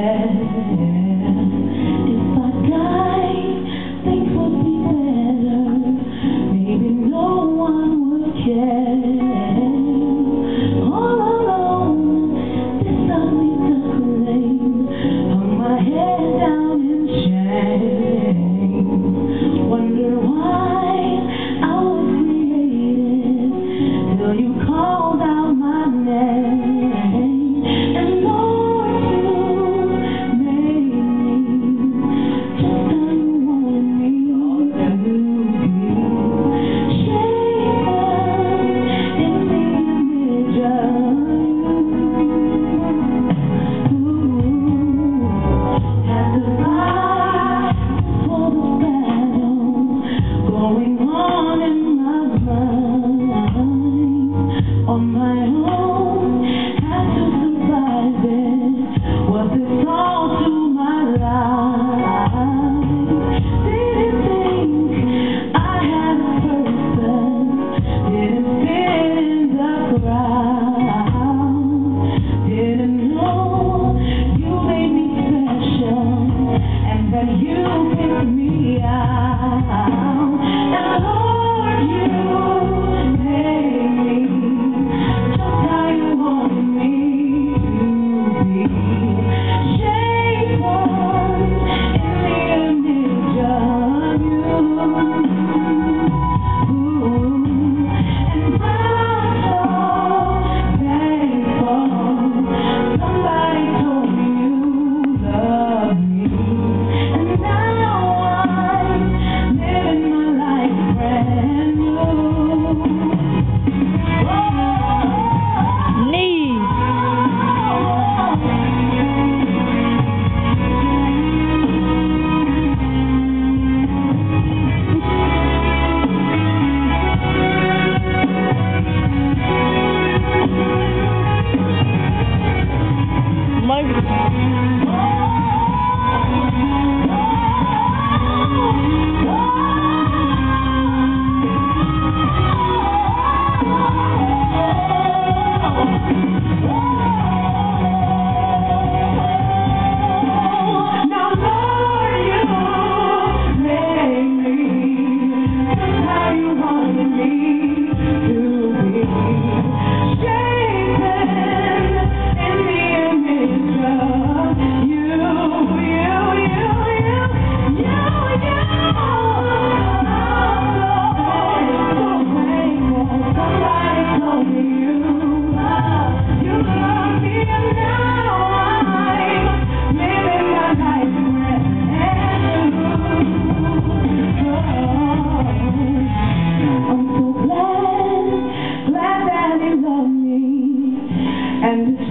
head. And it's just